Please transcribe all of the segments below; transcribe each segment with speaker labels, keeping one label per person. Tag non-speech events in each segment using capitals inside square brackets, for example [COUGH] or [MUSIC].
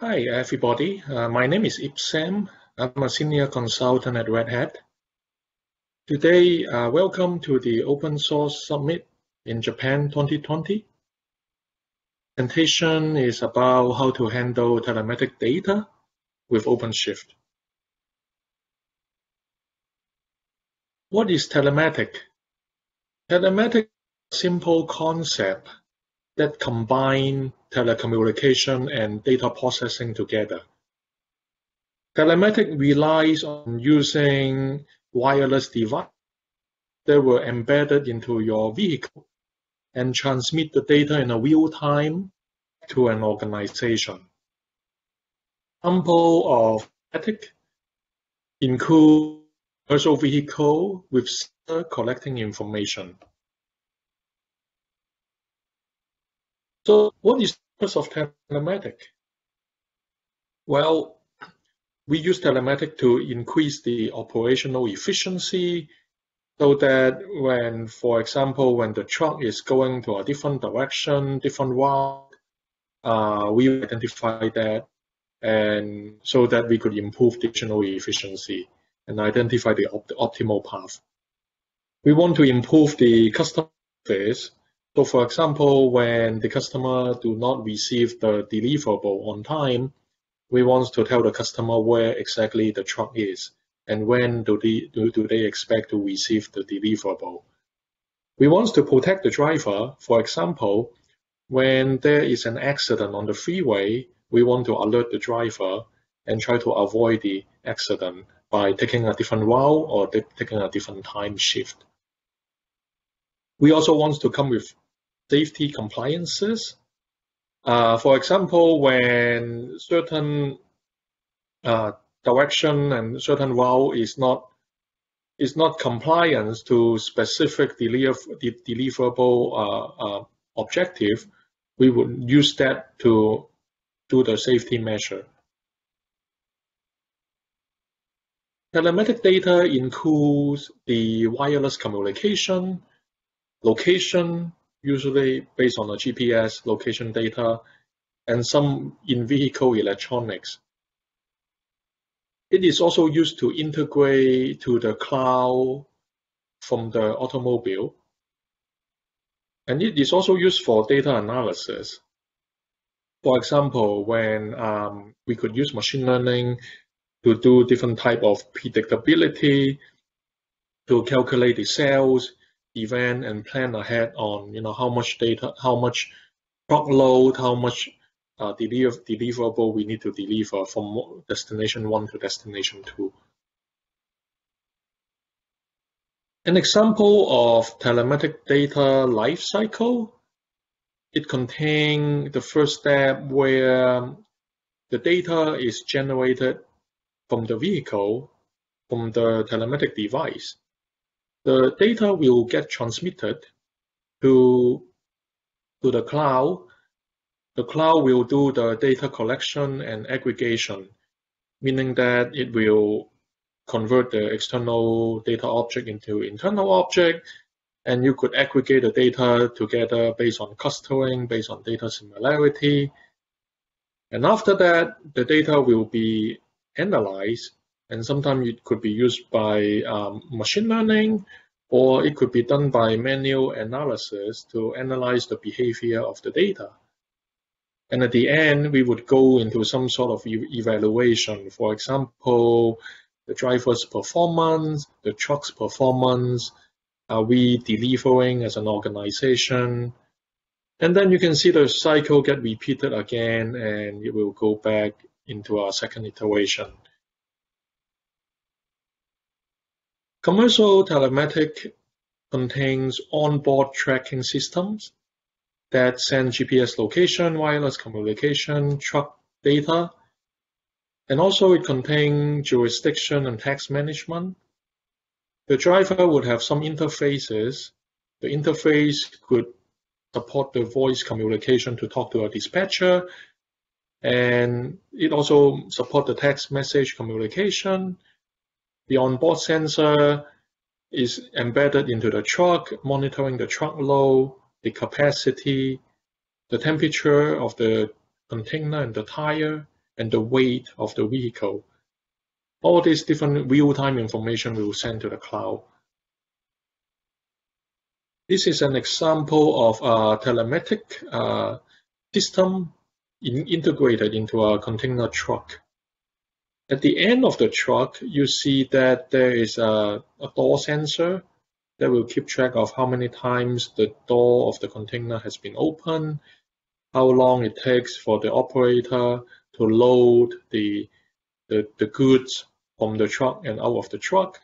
Speaker 1: Hi, everybody. Uh, my name is Ip Sam. I'm a senior consultant at Red Hat. Today, uh, welcome to the Open Source Summit in Japan 2020. Presentation is about how to handle telematic data with OpenShift. What is telematic? Telematic is a simple concept that combine telecommunication and data processing together. Telematic relies on using wireless devices that were embedded into your vehicle and transmit the data in a real time to an organization. Example of telematic include commercial vehicle with collecting information. So what is the purpose of telematic? Well, we use telematic to increase the operational efficiency so that when, for example, when the truck is going to a different direction, different route, uh, we identify that and so that we could improve additional efficiency and identify the, op optimal path. We want to improve the customer service so for example, when the customer do not receive the deliverable on time, we want to tell the customer where exactly the truck is and when do they, do, do they expect to receive the deliverable. We want to protect the driver. For example, when there is an accident on the freeway, we want to alert the driver and try to avoid the accident by taking a different route or taking a different time shift. We also want to come with safety compliances. Uh, for example, when certain uh, direction and certain route is not is not compliance to specific deliver, deliverable uh, uh, objective, we would use that to do the safety measure. Telematic data includes the wireless communication, location, usually based on the GPS location data, and some in-vehicle electronics. It is also used to integrate to the cloud from the automobile. And it is also used for data analysis. For example, when um, we could use machine learning to do different type of predictability, to calculate the sales, event and plan ahead on you know how much data, how much truckload, how much uh, deliver, deliverable we need to deliver from destination one to destination two. An example of telematic data lifecycle, it contains the first step where the data is generated from the vehicle, from the telematic device the data will get transmitted to, to the cloud. The cloud will do the data collection and aggregation, meaning that it will convert the external data object into internal object, and you could aggregate the data together based on clustering, based on data similarity. And after that, the data will be analyzed and sometimes it could be used by um, machine learning, or it could be done by manual analysis to analyze the behavior of the data. And at the end, we would go into some sort of e evaluation. For example, the driver's performance, the truck's performance, are we delivering as an organization? And then you can see the cycle get repeated again and it will go back into our second iteration. Commercial telematic contains onboard tracking systems that send GPS location, wireless communication, truck data, and also it contains jurisdiction and tax management. The driver would have some interfaces. The interface could support the voice communication to talk to a dispatcher, and it also support the text message communication the onboard sensor is embedded into the truck, monitoring the truck load, the capacity, the temperature of the container and the tire, and the weight of the vehicle. All these different real-time information will send to the cloud. This is an example of a telematic uh, system in, integrated into a container truck. At the end of the truck, you see that there is a, a door sensor that will keep track of how many times the door of the container has been opened, how long it takes for the operator to load the, the, the goods from the truck and out of the truck.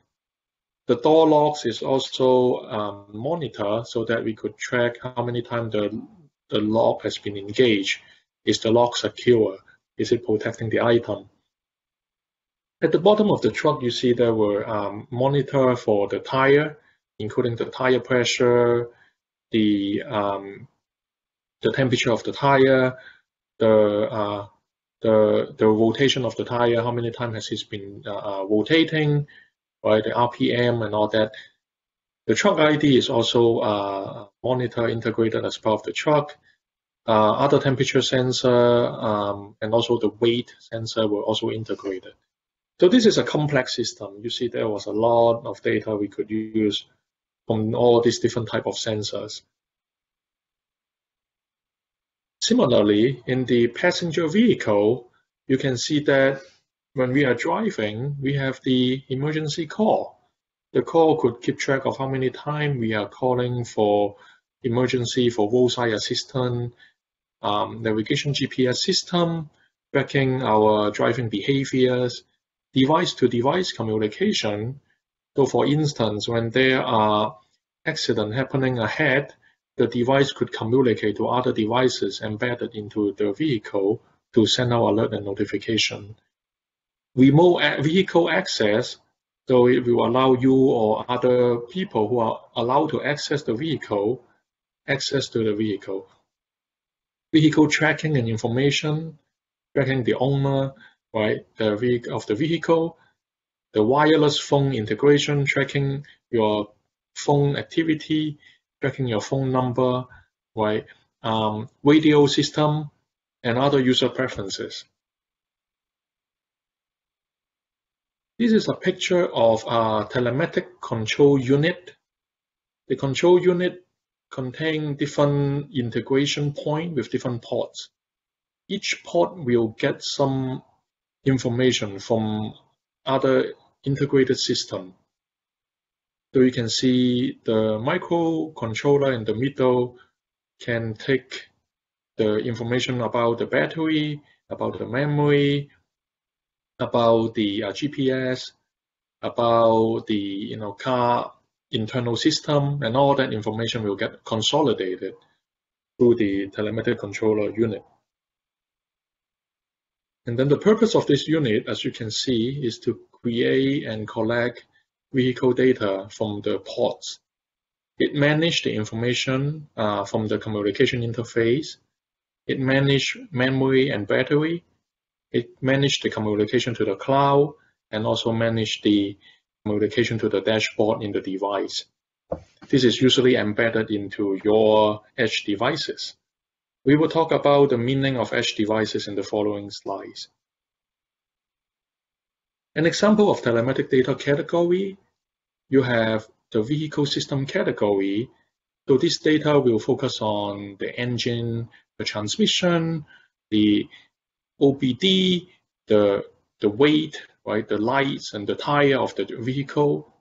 Speaker 1: The door locks is also um, monitored so that we could track how many times the, the lock has been engaged. Is the lock secure? Is it protecting the item? At the bottom of the truck, you see there were um, monitor for the tire, including the tire pressure, the um, the temperature of the tire, the uh, the the rotation of the tire, how many times has it been uh, uh rotating, right? The RPM and all that. The truck ID is also uh, monitor integrated as part of the truck. Uh, other temperature sensor um, and also the weight sensor were also integrated. So this is a complex system. You see there was a lot of data we could use from all these different type of sensors. Similarly, in the passenger vehicle, you can see that when we are driving, we have the emergency call. The call could keep track of how many times we are calling for emergency, for roadside assistance, um, navigation GPS system, tracking our driving behaviors, device-to-device communication. So for instance, when there are accident happening ahead, the device could communicate to other devices embedded into the vehicle to send out alert and notification. Remote vehicle access, so it will allow you or other people who are allowed to access the vehicle, access to the vehicle. Vehicle tracking and information, tracking the owner, right, the of the vehicle, the wireless phone integration, tracking your phone activity, tracking your phone number, right? Um, radio system, and other user preferences. This is a picture of a telematic control unit. The control unit contains different integration point with different ports. Each port will get some information from other integrated system. So you can see the microcontroller in the middle can take the information about the battery, about the memory, about the uh, GPS, about the you know car internal system, and all that information will get consolidated through the telematic controller unit. And then the purpose of this unit, as you can see, is to create and collect vehicle data from the ports. It manages the information uh, from the communication interface. It manages memory and battery. It manages the communication to the cloud and also managed the communication to the dashboard in the device. This is usually embedded into your edge devices. We will talk about the meaning of edge devices in the following slides. An example of telematic data category you have the vehicle system category. So this data will focus on the engine, the transmission, the OBD, the, the weight, right, the lights and the tire of the vehicle.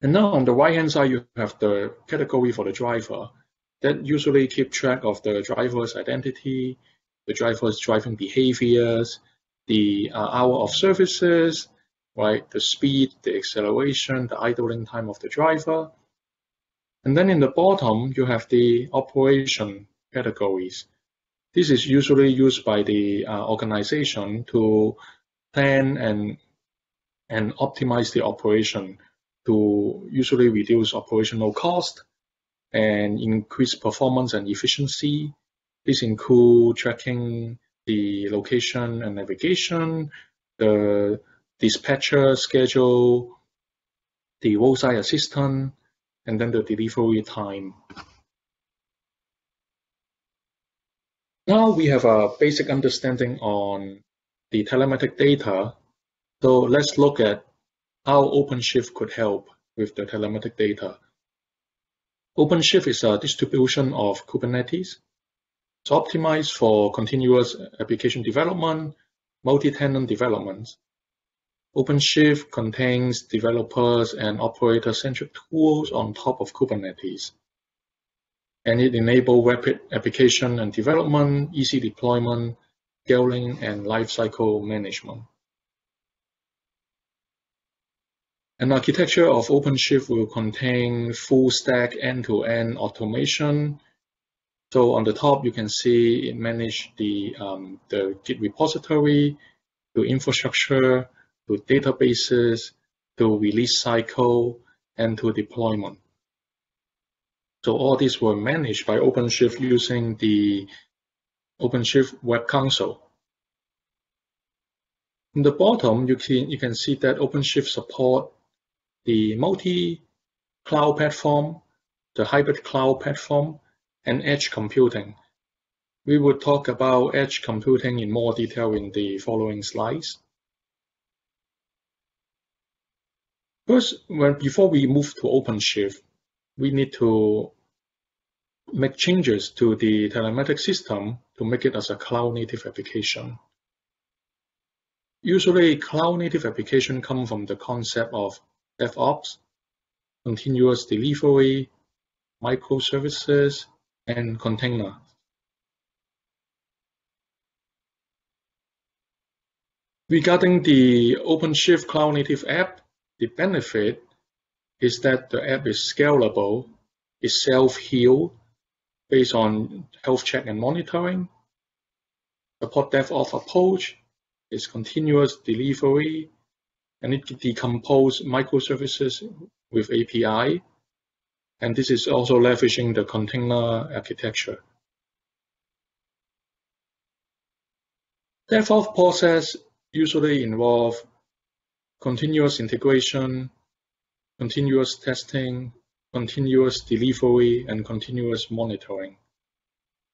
Speaker 1: And now on the right-hand side, you have the category for the driver that usually keep track of the driver's identity, the driver's driving behaviors, the uh, hour of services, right? The speed, the acceleration, the idling time of the driver. And then in the bottom, you have the operation categories. This is usually used by the uh, organization to plan and, and optimize the operation to usually reduce operational cost and increase performance and efficiency. This include tracking the location and navigation, the dispatcher schedule, the roadside assistant, and then the delivery time. Now we have a basic understanding on the telematic data. So let's look at how OpenShift could help with the telematic data. OpenShift is a distribution of Kubernetes. It's optimized for continuous application development, multi-tenant development. OpenShift contains developers and operator-centric tools on top of Kubernetes. And it enables rapid application and development, easy deployment, scaling, and lifecycle management. An architecture of OpenShift will contain full stack end-to-end -end automation. So on the top, you can see it manage the, um, the Git repository, to infrastructure, to databases, to release cycle, and to deployment. So all these were managed by OpenShift using the OpenShift Web Console. In the bottom, you can, you can see that OpenShift support the multi-cloud platform, the hybrid cloud platform, and edge computing. We will talk about edge computing in more detail in the following slides. First, when, before we move to OpenShift, we need to make changes to the telematic system to make it as a cloud-native application. Usually, cloud-native application come from the concept of DevOps, continuous delivery, microservices, and container. Regarding the OpenShift Cloud Native app, the benefit is that the app is scalable, is self-heal based on health check and monitoring, support DevOps approach, is continuous delivery, and it decompose microservices with API. And this is also leveraging the container architecture. DevOps process usually involve continuous integration, continuous testing, continuous delivery, and continuous monitoring.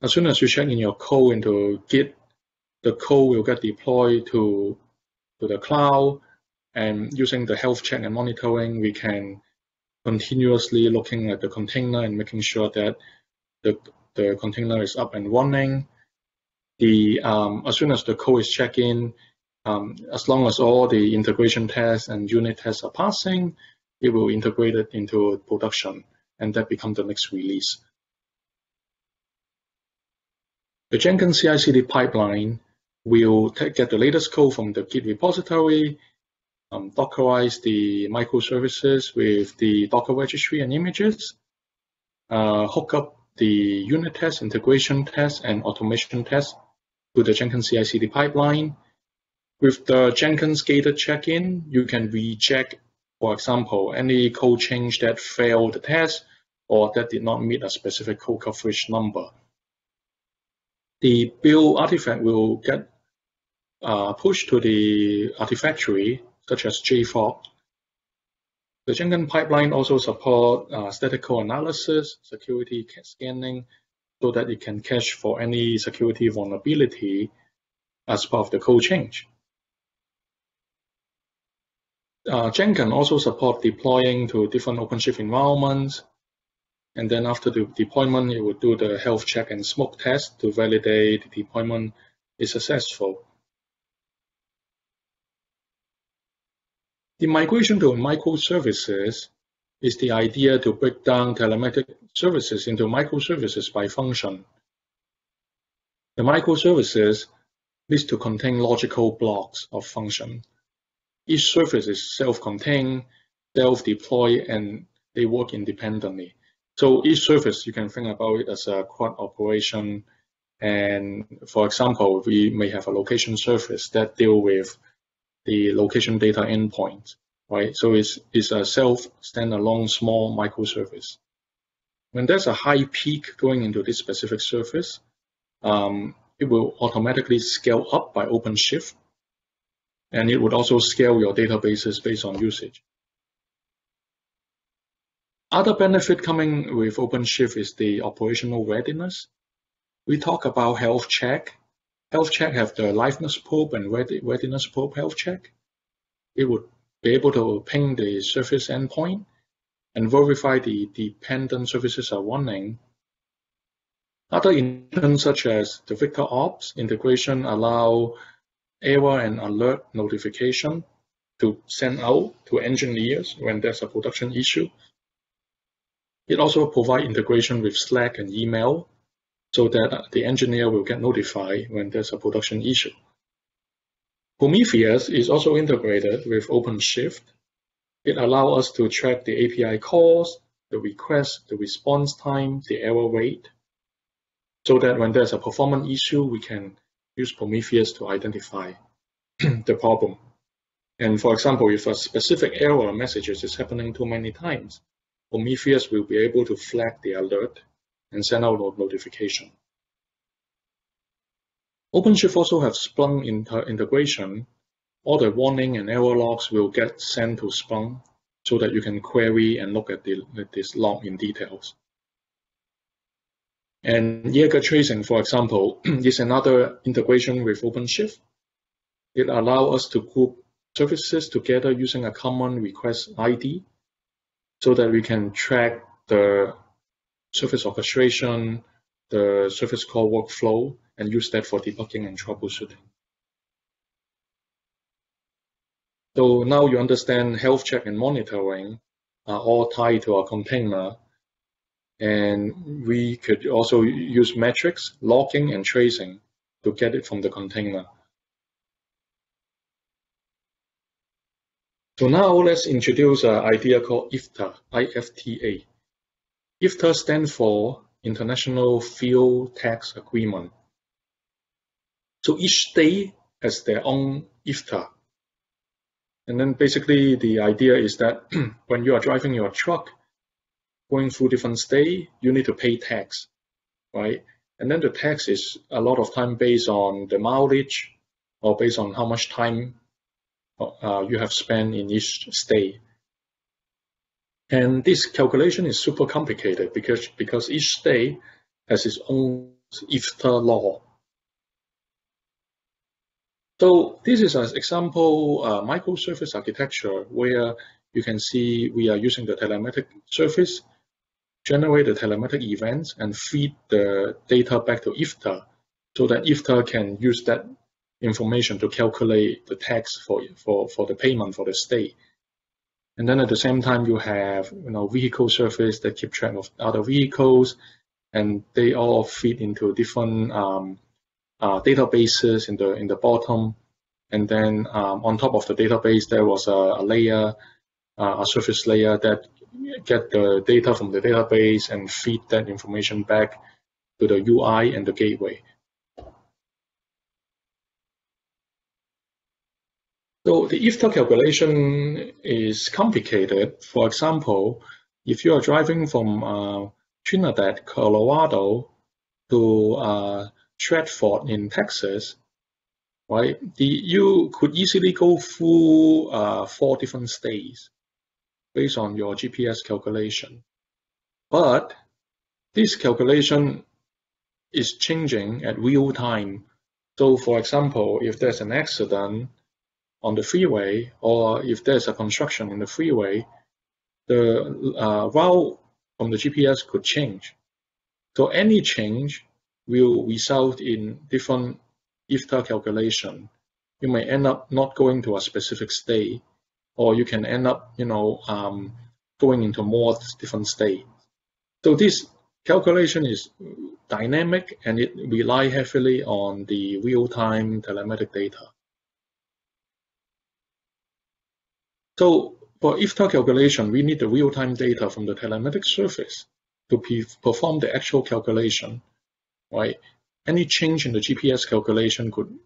Speaker 1: As soon as you check in your code into Git, the code will get deployed to, to the cloud, and using the health check and monitoring, we can continuously looking at the container and making sure that the, the container is up and running. The um, as soon as the code is checked in, um, as long as all the integration tests and unit tests are passing, it will integrate it into production, and that becomes the next release. The Jenkins CI/CD pipeline will get the latest code from the Git repository, um, Dockerize the microservices with the Docker registry and images, uh, hook up the unit test, integration test, and automation test to the Jenkins CI/CD pipeline, with the Jenkins gated check-in, you can reject, for example, any code change that failed the test or that did not meet a specific code coverage number. The build artifact will get uh, pushed to the artifactory, such as JFrog. The Jenkins pipeline also support uh, statistical analysis, security scanning, so that it can catch for any security vulnerability as part of the code change. Uh, Jenkins also support deploying to different OpenShift environments. And then after the deployment, it will do the health check and smoke test to validate the deployment is successful. The migration to microservices is the idea to break down telematic services into microservices by function. The microservices needs to contain logical blocks of function each service is self-contained, self-deploy, and they work independently. So each service, you can think about it as a quad operation. And for example, we may have a location service that deal with the location data endpoint, right? So it's, it's a self-standalone small microservice. When there's a high peak going into this specific service, um, it will automatically scale up by OpenShift and it would also scale your databases based on usage. Other benefit coming with OpenShift is the operational readiness. we talk about health check. Health check have the liveness probe and readiness probe health check. It would be able to ping the service endpoint and verify the dependent services are running. Other integrations such as the VictorOps integration allow error and alert notification to send out to engineers when there's a production issue. It also provides integration with Slack and email so that uh, the engineer will get notified when there's a production issue. Prometheus is also integrated with OpenShift. It allows us to track the API calls, the request, the response time, the error rate, so that when there's a performance issue, we can use Prometheus to identify [CLEARS THROAT] the problem. And for example, if a specific error message is happening too many times, Prometheus will be able to flag the alert and send out a notification. OpenShift also has Splunk integration. All the warning and error logs will get sent to Splunk so that you can query and look at, the, at this log in details. And Jaeger tracing, for example, [CLEARS THROAT] is another integration with OpenShift. It allows us to group services together using a common request ID so that we can track the service orchestration, the service call workflow, and use that for debugging and troubleshooting. So now you understand health check and monitoring are all tied to our container. And we could also use metrics, logging, and tracing to get it from the container. So now let's introduce an idea called IFTA, IFTA. IFTA stands for International Fuel Tax Agreement. So each state has their own IFTA. And then basically the idea is that [CLEARS THROAT] when you are driving your truck, going through different states, you need to pay tax, right? And then the tax is a lot of time based on the mileage or based on how much time uh, you have spent in each state. And this calculation is super complicated because, because each state has its own IFTA law. So this is an example uh, microservice architecture where you can see we are using the telematic service, generate the telematic events, and feed the data back to IFTA so that IFTA can use that information to calculate the tax for, for, for the payment for the state. And then at the same time, you have you know vehicle surface that keep track of other vehicles, and they all feed into different um, uh, databases in the in the bottom. And then um, on top of the database, there was a, a layer, uh, a surface layer that get the data from the database and feed that information back to the UI and the gateway. So the IFTA calculation is complicated. For example, if you are driving from uh, Trinidad, Colorado to uh, Stratford in Texas, right? The, you could easily go through uh, four different states based on your GPS calculation. But this calculation is changing at real time. So for example, if there's an accident, on the freeway or if there's a construction in the freeway, the uh, route from the GPS could change. So any change will result in different IFTA calculation. You may end up not going to a specific state, or you can end up, you know, um, going into more different states. So this calculation is dynamic and it rely heavily on the real-time telematic data. So for IFTA calculation, we need the real-time data from the telematic surface to perform the actual calculation, right? Any change in the GPS calculation could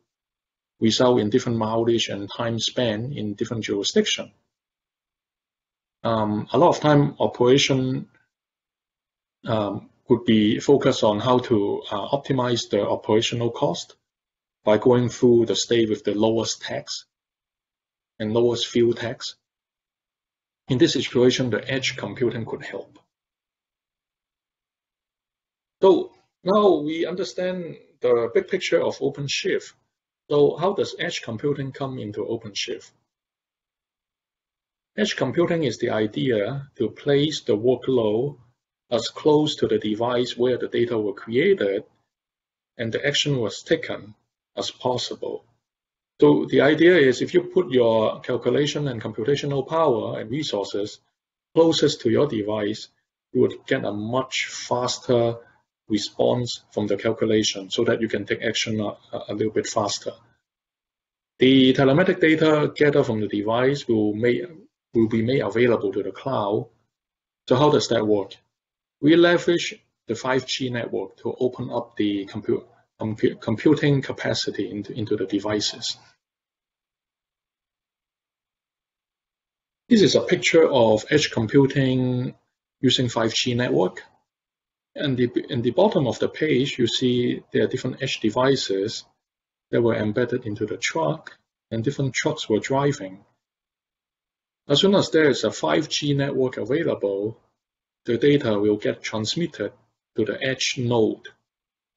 Speaker 1: result in different mileage and time span in different jurisdiction. Um, a lot of time operation um, could be focused on how to uh, optimize the operational cost by going through the state with the lowest tax and lowest fuel tax. In this situation, the edge computing could help. So Now we understand the big picture of OpenShift. So how does edge computing come into OpenShift? Edge computing is the idea to place the workload as close to the device where the data were created and the action was taken as possible. So the idea is if you put your calculation and computational power and resources closest to your device, you would get a much faster response from the calculation so that you can take action a, a little bit faster. The telematic data gathered from the device will, will be made available to the cloud. So how does that work? We leverage the 5G network to open up the compute, computing capacity into, into the devices. This is a picture of edge computing using 5G network. And the, in the bottom of the page, you see there are different edge devices that were embedded into the truck and different trucks were driving. As soon as there is a 5G network available, the data will get transmitted to the edge node.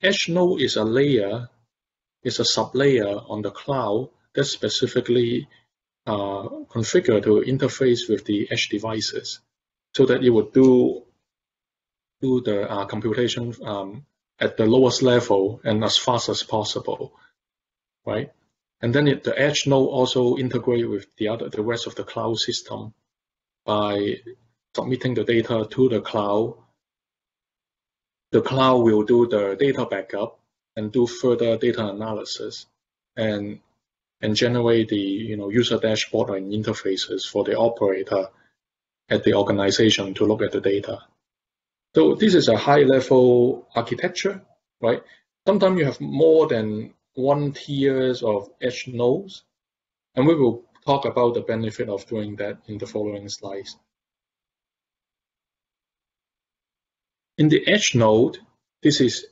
Speaker 1: Edge node is a layer, is a sublayer on the cloud that specifically uh, configured to interface with the edge devices so that it would do do the uh, computation um, at the lowest level and as fast as possible, right? And then it, the edge node also integrate with the other the rest of the cloud system by submitting the data to the cloud. The cloud will do the data backup and do further data analysis and and generate the you know user dashboard and interfaces for the operator at the organization to look at the data. So this is a high level architecture, right? Sometimes you have more than one tiers of edge nodes, and we will talk about the benefit of doing that in the following slides. In the edge node, this is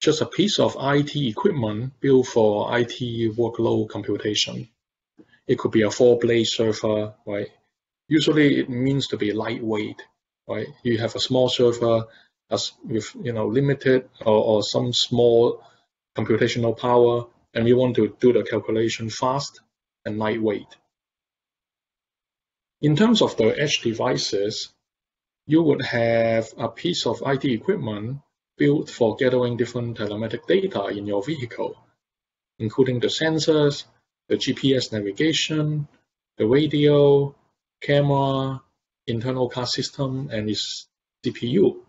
Speaker 1: just a piece of IT equipment built for IT workload computation. It could be a four-blade server, right? Usually it means to be lightweight, right? You have a small server as with you know limited or, or some small computational power, and you want to do the calculation fast and lightweight. In terms of the edge devices, you would have a piece of IT equipment built for gathering different telematic data in your vehicle, including the sensors, the GPS navigation, the radio, camera, internal car system, and its CPU.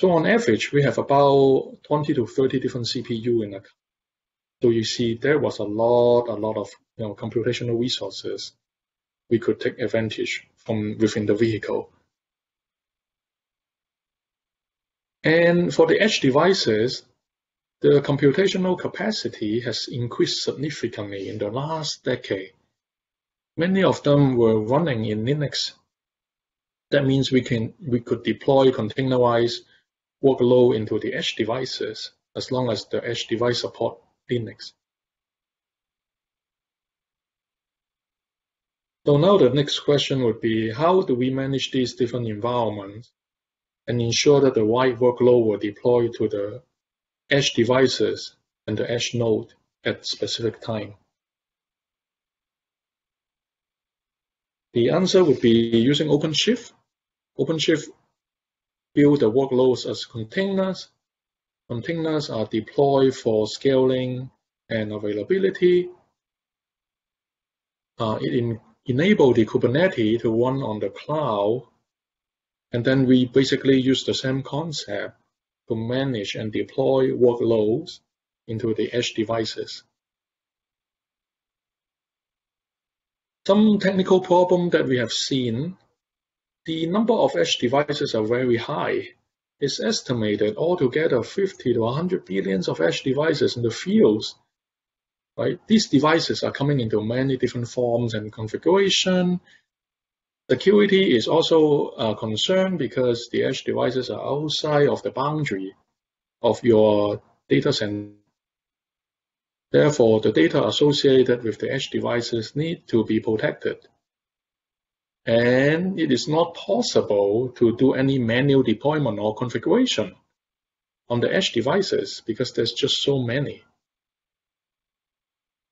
Speaker 1: So on average, we have about 20 to 30 different CPU in a car. So you see there was a lot, a lot of you know, computational resources we could take advantage from within the vehicle. And for the edge devices, the computational capacity has increased significantly in the last decade. Many of them were running in Linux. That means we can we could deploy containerized workload into the edge devices as long as the edge device support Linux. So now the next question would be how do we manage these different environments and ensure that the right workload will deploy to the edge devices and the edge node at specific time. The answer would be using OpenShift. OpenShift build the workloads as containers. Containers are deployed for scaling and availability. Uh, it in, enable the Kubernetes to run on the cloud and then we basically use the same concept to manage and deploy workloads into the edge devices. Some technical problem that we have seen, the number of edge devices are very high. It's estimated altogether 50 to 100 billions of edge devices in the fields. Right? These devices are coming into many different forms and configuration, Security is also uh, a concern because the edge devices are outside of the boundary of your data center. Therefore, the data associated with the edge devices need to be protected. And it is not possible to do any manual deployment or configuration. on the edge devices because there's just so many.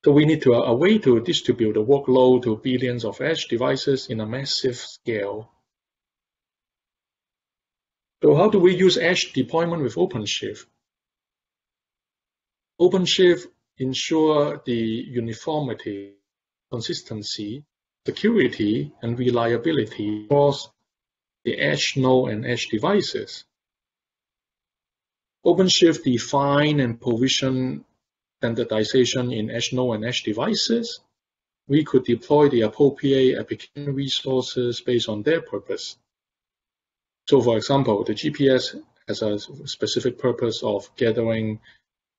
Speaker 1: So we need to, a way to distribute the workload to billions of edge devices in a massive scale. So how do we use edge deployment with OpenShift? OpenShift ensure the uniformity, consistency, security, and reliability across the edge node and edge devices. OpenShift define and provision standardization in edge node and edge devices. We could deploy the appropriate application resources based on their purpose. So for example, the GPS has a specific purpose of gathering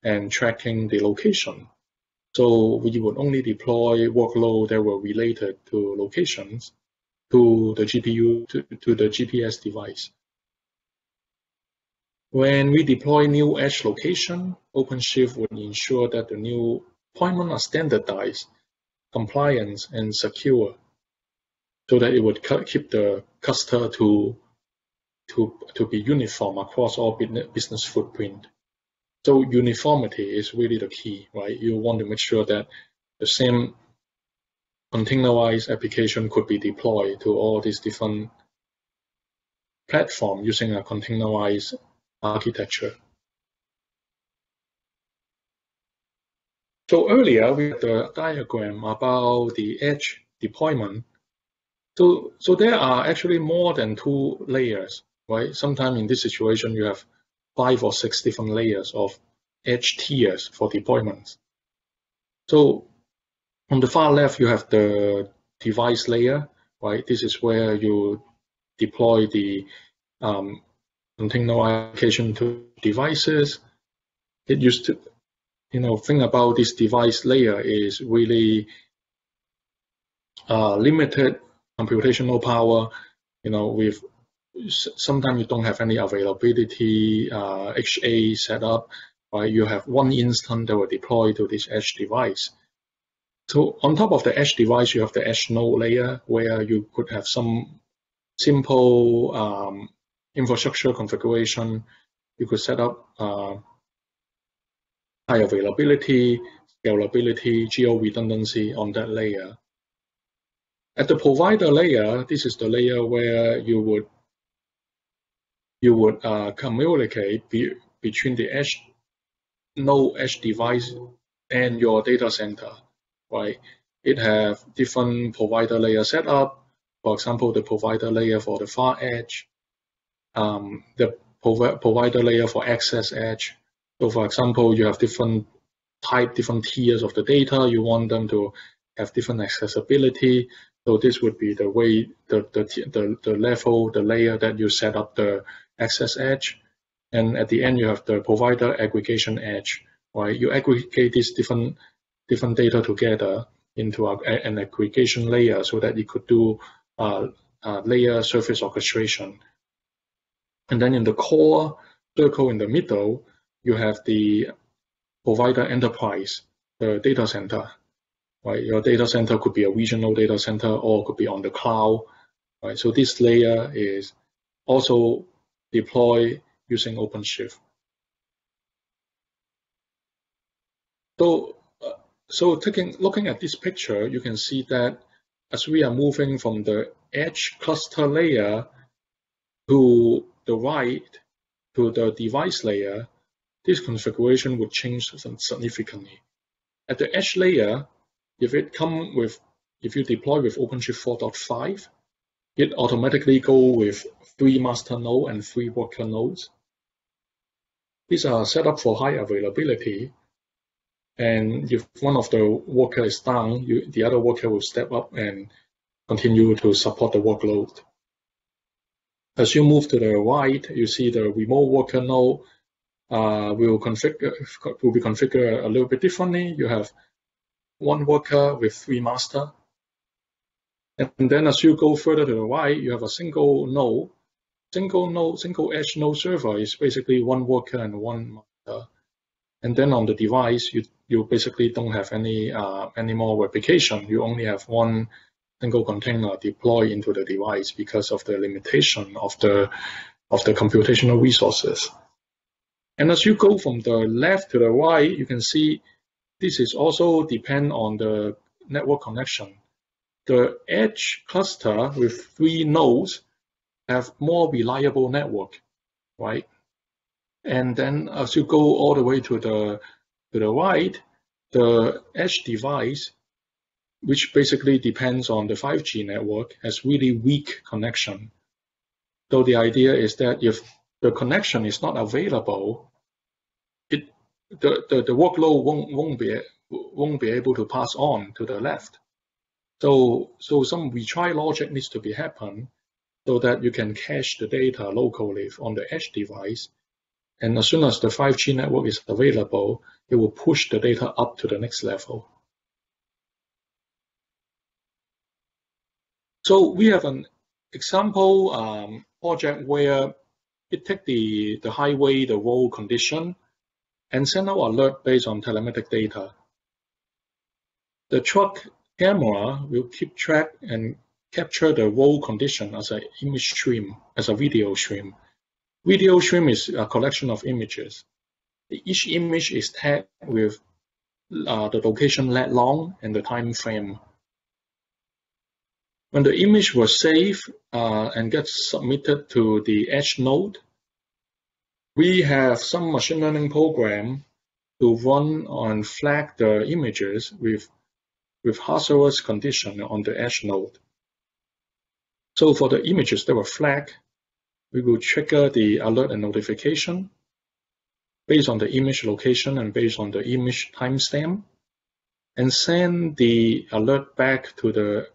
Speaker 1: and tracking the location. So we would only deploy workload that were related to locations to the GPU, to, to the GPS device. When we deploy new edge location, OpenShift would ensure that the new deployment are standardized, compliant, and secure, so that it would keep the cluster to, to, to be uniform across all business footprint. So uniformity is really the key, right? You want to make sure that the same containerized application could be deployed to all these different platforms using a containerized architecture. So earlier we had the diagram about the edge deployment. So, so there are actually more than two layers, right? Sometimes in this situation you have five or six different layers of edge tiers for deployments. So on the far left, you have the device layer, right? This is where you deploy the um, container application to devices. It used to, you know, thing about this device layer is really uh, limited computational power, you know, with sometimes you don't have any availability uh, HA set up, right? You have one instance that will deploy to this edge device. So on top of the edge device, you have the edge node layer where you could have some simple um, infrastructure configuration. You could set up uh, high availability, scalability, geo redundancy on that layer. At the provider layer, this is the layer where you would you would uh, communicate be, between the edge node edge device and your data center, right? It have different provider layer setup. For example, the provider layer for the far edge, um, the prov provider layer for access edge. So for example, you have different type, different tiers of the data. You want them to have different accessibility. So this would be the way, the, the, the, the level, the layer that you set up the access edge. And at the end, you have the provider aggregation edge, right? You aggregate these different, different data together into a, an aggregation layer so that you could do uh, uh, layer surface orchestration. And then in the core circle in the middle, you have the provider enterprise, the data center, right? Your data center could be a regional data center or could be on the cloud, right? So this layer is also deployed using OpenShift. So, uh, so taking looking at this picture, you can see that as we are moving from the edge cluster layer to the right to the device layer, this configuration would change significantly. At the edge layer, if it come with, if you deploy with OpenShift 4.5, it automatically go with three master node and three worker nodes. These are set up for high availability. And if one of the worker is down, you, the other worker will step up and continue to support the workload. As you move to the right, you see the remote worker node uh, will configure will be configured a little bit differently. You have one worker with three master. And then as you go further to the right, you have a single node single node, single edge node server is basically one worker and one master. And then on the device, you you basically don't have any uh, any more replication. You only have one single container deployed into the device because of the limitation of the of the computational resources. And as you go from the left to the right, you can see this is also depend on the network connection. The edge cluster with three nodes have more reliable network, right? And then as you go all the way to the to the right, the edge device, which basically depends on the 5G network, has really weak connection. So the idea is that if the connection is not available, it the, the, the workload won't, won't be won't be able to pass on to the left. So so some retry logic needs to be happen so that you can cache the data locally on the edge device. And as soon as the 5G network is available, it will push the data up to the next level. So we have an example um, project where it take the, the highway, the road condition, and send out alert based on telemetric data. The truck camera will keep track and capture the road condition as an image stream, as a video stream. Video stream is a collection of images. Each image is tagged with uh, the location lat long and the time frame. When the image was saved uh, and gets submitted to the edge node, we have some machine learning program to run and flag the images with, with hazardous condition on the edge node. So for the images that were flagged, we will trigger the alert and notification based on the image location and based on the image timestamp and send the alert back to the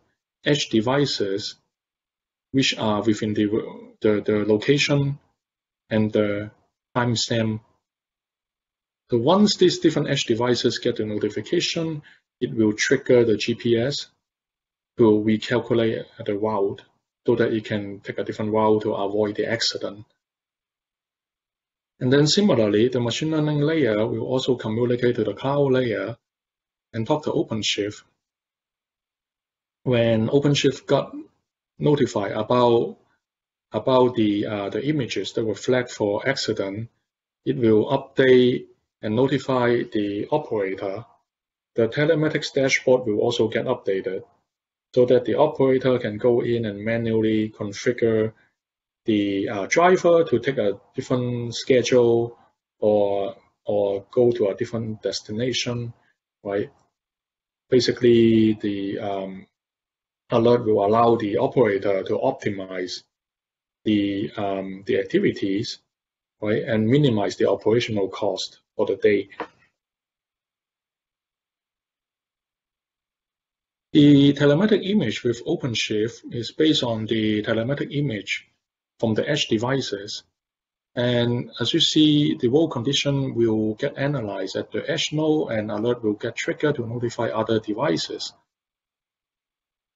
Speaker 1: edge devices which are within the, the, the location and the timestamp. So once these different edge devices get the notification, it will trigger the GPS to recalculate the route so that it can take a different route to avoid the accident. And then similarly, the machine learning layer will also communicate to the cloud layer and talk to OpenShift. When OpenShift got notified about about the uh, the images that were flagged for accident, it will update and notify the operator. The telematics dashboard will also get updated so that the operator can go in and manually configure the uh, driver to take a different schedule or or go to a different destination, right? Basically, the um, alert will allow the operator to optimize the um, the activities, right, and minimize the operational cost for the day. The telematic image with OpenShift is based on the telematic image from the edge devices. And as you see, the road condition will get analyzed at the edge node and alert will get triggered to notify other devices.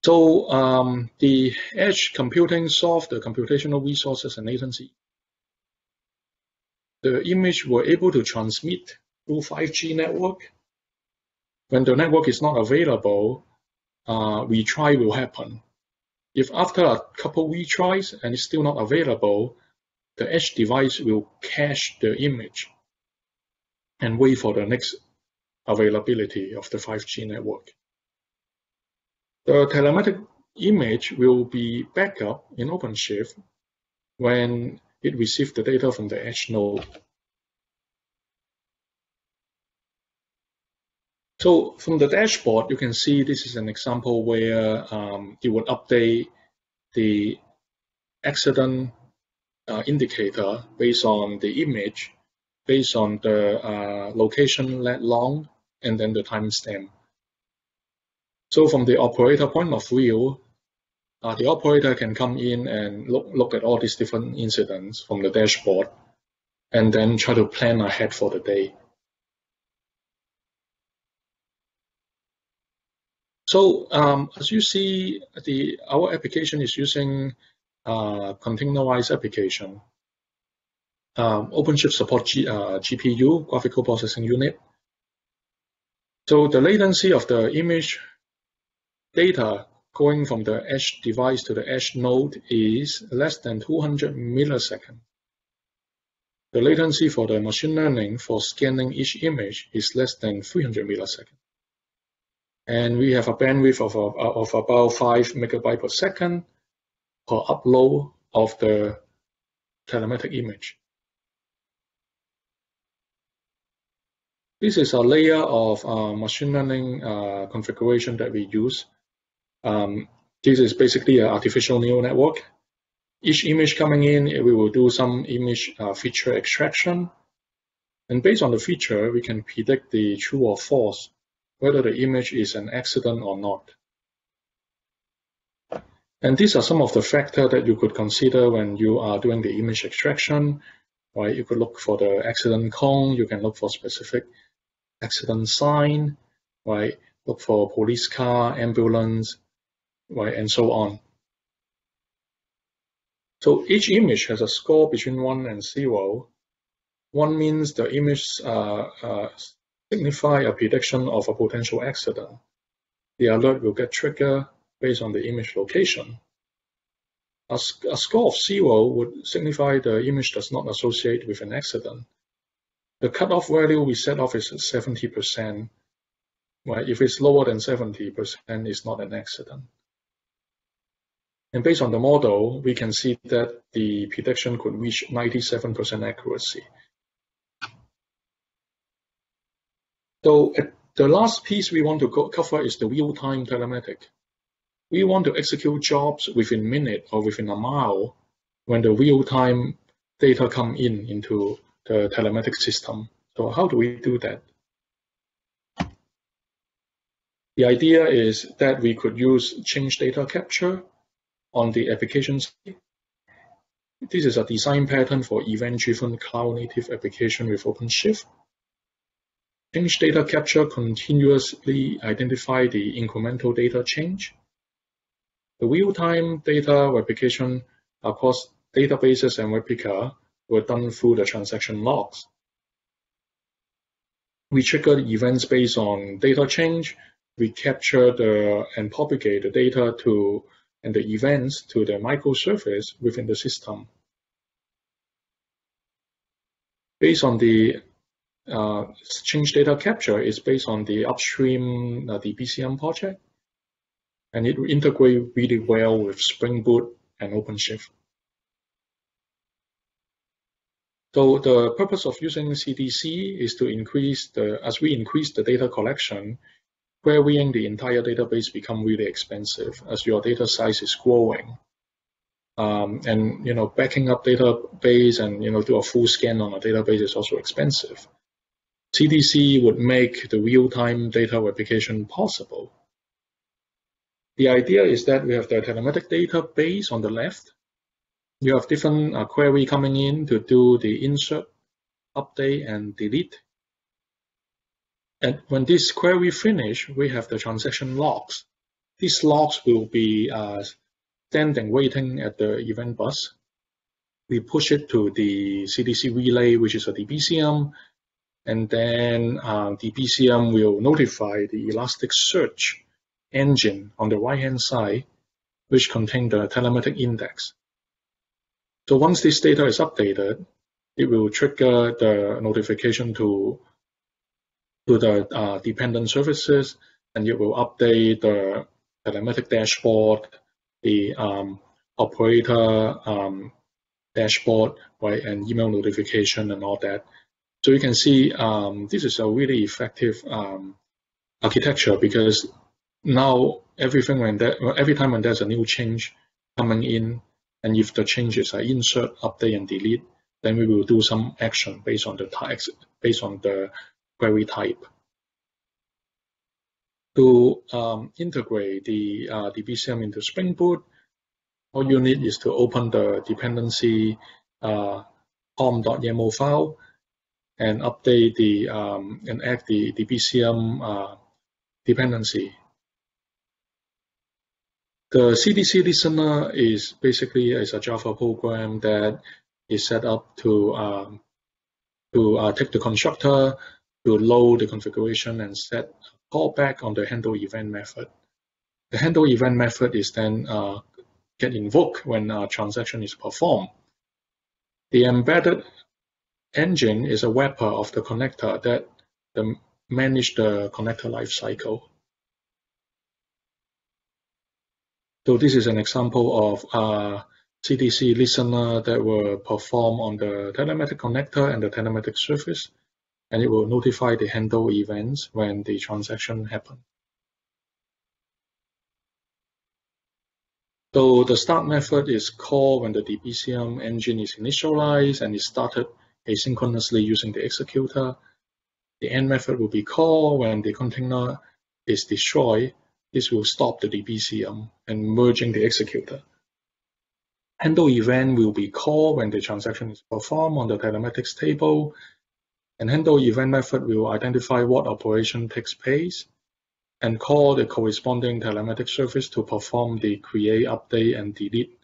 Speaker 1: So um, the edge computing solved the computational resources and latency. The image were able to transmit through 5G network. When the network is not available, uh, retry will happen. If after a couple retries and it's still not available, the edge device will cache the image and wait for the next availability of the 5G network. The telematic image will be backed up in OpenShift when it receives the data from the edge node. So from the dashboard, you can see this is an example where um, it would update the accident uh, indicator based on the image, based on the uh, location lat long, and then the timestamp. So from the operator point of view, uh, the operator can come in and look, look at all these different incidents from the dashboard and then try to plan ahead for the day. So um, as you see, the our application is using uh, containerized application. Um, OpenShift support G, uh, GPU, graphical processing unit. So the latency of the image data going from the edge device to the edge node is less than 200 milliseconds. The latency for the machine learning for scanning each image is less than 300 milliseconds. And we have a bandwidth of, of about 5 megabyte per second per upload of the telemetric image. This is a layer of uh, machine learning uh, configuration that we use. Um, this is basically an artificial neural network. Each image coming in, we will do some image uh, feature extraction. And based on the feature, we can predict the true or false, whether the image is an accident or not. And these are some of the factors that you could consider when you are doing the image extraction, right? You could look for the accident cone, you can look for specific accident sign, right? Look for police car, ambulance, right, and so on. So each image has a score between 1 and 0. 1 means the image uh, uh, signify a prediction of a potential accident. The alert will get triggered based on the image location. A, a score of 0 would signify the image does not associate with an accident. The cutoff value we set off is 70%. Right? If it's lower than 70%, it's not an accident. And based on the model, we can see that the prediction could reach 97% accuracy. So the last piece we want to cover is the real-time telematic. We want to execute jobs within minute or within a mile when the real-time data come in into the telematic system. So how do we do that? The idea is that we could use change data capture on the application side. This is a design pattern for event-driven cloud-native application with OpenShift. Change data capture continuously identify the incremental data change. The real-time data replication across databases and replica were done through the transaction logs. We trigger events based on data change. We capture the uh, and propagate the data to and the events to the microservice within the system. Based on the uh, change data capture is based on the upstream uh, Debezium project, and it integrates really well with Spring Boot and OpenShift. So the purpose of using CDC is to increase the, as we increase the data collection, querying the entire database become really expensive as your data size is growing. Um, and you know, backing up database and you know do a full scan on a database is also expensive. CDC would make the real-time data replication possible. The idea is that we have the telematic database on the left, you have different uh, query coming in to do the insert, update, and delete. And when this query finish, we have the transaction logs. These logs will be uh, standing waiting at the event bus. We push it to the CDC relay, which is a Debezium, and then uh, Debezium will notify the Elasticsearch engine on the right-hand side, which contain the telematic index. So once this data is updated, it will trigger the notification to, to the uh, dependent services, and it will update the telematic dashboard, the um, operator um, dashboard, right, and email notification and all that. So you can see um, this is a really effective um, architecture because now everything when that every time when there's a new change coming in and if the changes are insert, update, and delete, then we will do some action based on the text, based on the query type. To um, integrate the uh, Debezium into Spring Boot, all you need is to open the dependency uh, pom.yaml file and update the um, and add the Debezium uh, dependency the CDC listener is basically is a Java program that is set up to um, to uh, take the constructor to load the configuration and set a callback on the handle event method. The handle event method is then uh, get invoked when a transaction is performed. The embedded engine is a wrapper of the connector that the, manage the connector lifecycle. So this is an example of a CDC listener that will perform on the telematic connector and the telematic service, and it will notify the handle events when the transaction happen. So the start method is called when the Debezium engine is initialized and is started asynchronously using the executor. The end method will be called when the container is destroyed. This will stop the Debezium and merging the executor. Handle event will be called when the transaction is performed on the telematics table. And handle event method will identify what operation takes place and call the corresponding telematic service to perform the create, update, and delete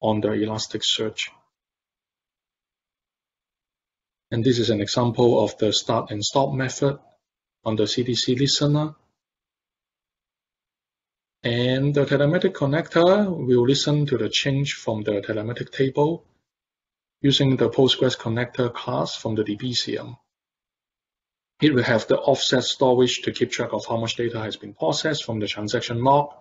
Speaker 1: on the Elasticsearch. And this is an example of the start and stop method on the CDC listener. And the telematic connector will listen to the change from the telematic table using the Postgres connector class from the Debezium. It will have the offset storage to keep track of how much data has been processed from the transaction log.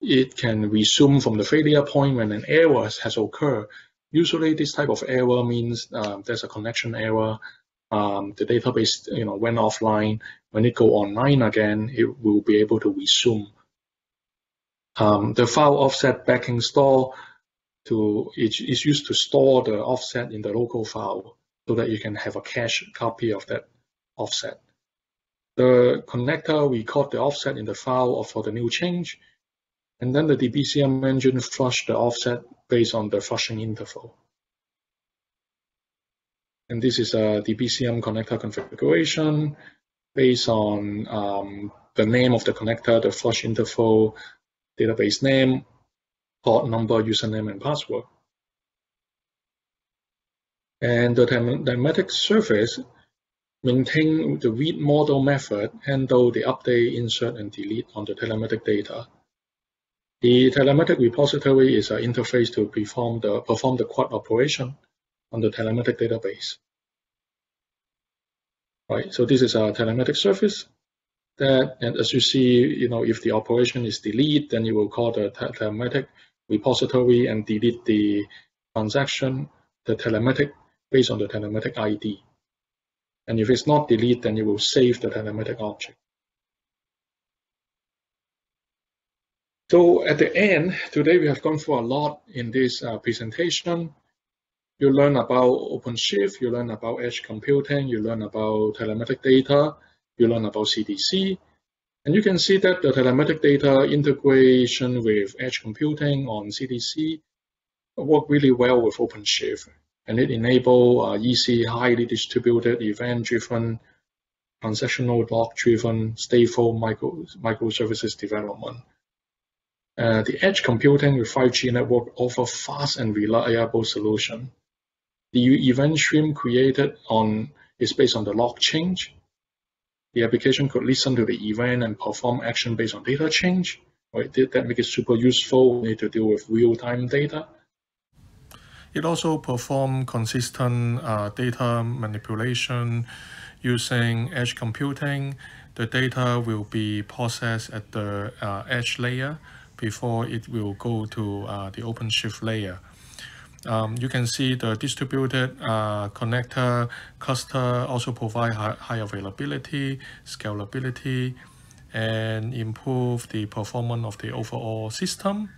Speaker 1: It can resume from the failure point when an error has occurred. Usually this type of error means uh, there's a connection error. Um, the database you know, went offline. When it go online again, it will be able to resume. Um, the file offset backing store to is used to store the offset in the local file so that you can have a cache copy of that offset. The connector record the offset in the file for the new change, and then the Debezium engine flush the offset based on the flushing interval. And this is a Debezium connector configuration based on um, the name of the connector, the flush interval, database name, port number, username, and password. And the telematic service Maintain the read model method handle the update, insert, and delete on the telematic data. The telematic repository is an interface to perform the, perform the CRUD operation on the telematic database. Right, so this is a telematic service that, and as you see, you know, if the operation is delete, then you will call the telematic repository and delete the transaction, the telematic, based on the telematic ID. And if it's not delete, then you will save the telematic object. So at the end, today we have gone through a lot in this uh, presentation. You learn about OpenShift, you learn about edge computing, you learn about telematic data, you learn about CDC. And you can see that the telematic data integration with edge computing on CDC work really well with OpenShift and it enable uh, easy, highly distributed, event-driven, transactional log-driven, stateful micro, microservices development. Uh, the edge computing with 5G network offer fast and reliable solution. The event stream created on is based on the log change. The application could listen to the event and perform action based on data change. Right? That make it super useful. We need to deal with real-time data.
Speaker 2: It also performs consistent uh, data manipulation using edge computing. The data will be processed at the uh, edge layer before it will go to uh, the OpenShift layer. Um, you can see the distributed uh, connector cluster also provide high, high availability, scalability, and improve the performance of the overall system.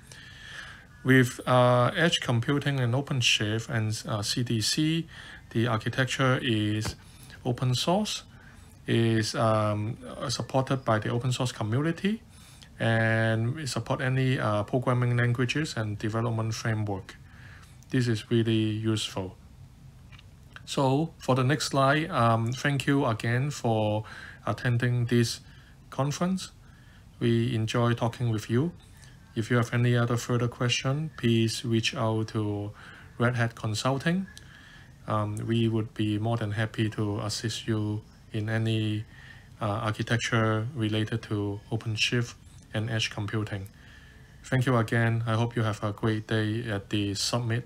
Speaker 2: With uh, edge computing and OpenShift and uh, CDC, the architecture is open source, is um, supported by the open source community, and we support any uh, programming languages and development framework. This is really useful. So for the next slide, um, thank you again for attending this conference. We enjoy talking with you. If you have any other further question, please reach out to Red Hat Consulting. Um, we would be more than happy to assist you in any uh, architecture related to OpenShift and edge computing. Thank you again. I hope you have a great day at the summit